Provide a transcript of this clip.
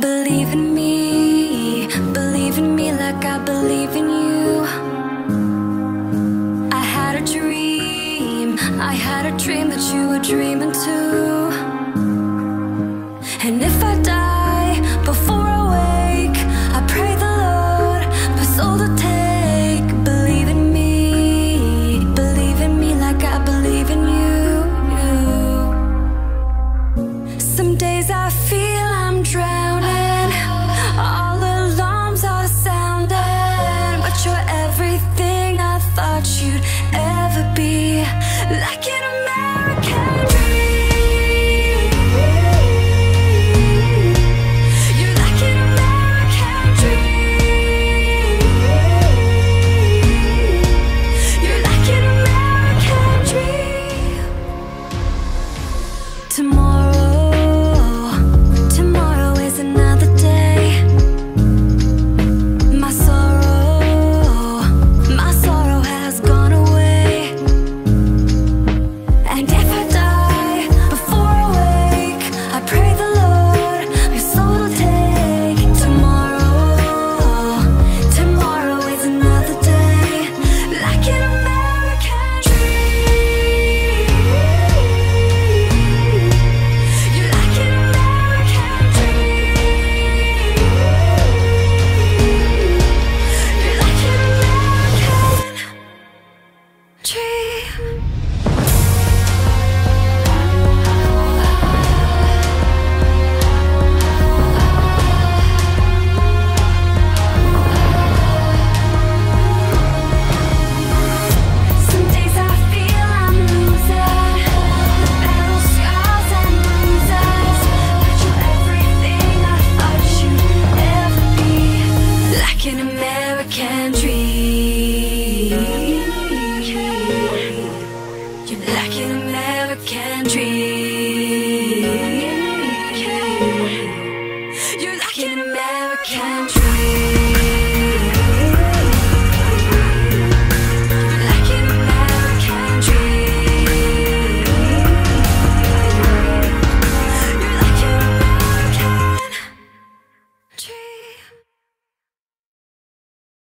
Believe in me, believe in me like I believe in you. I had a dream, I had a dream that you were dreaming too. And if I never can dream. You're like an American dream.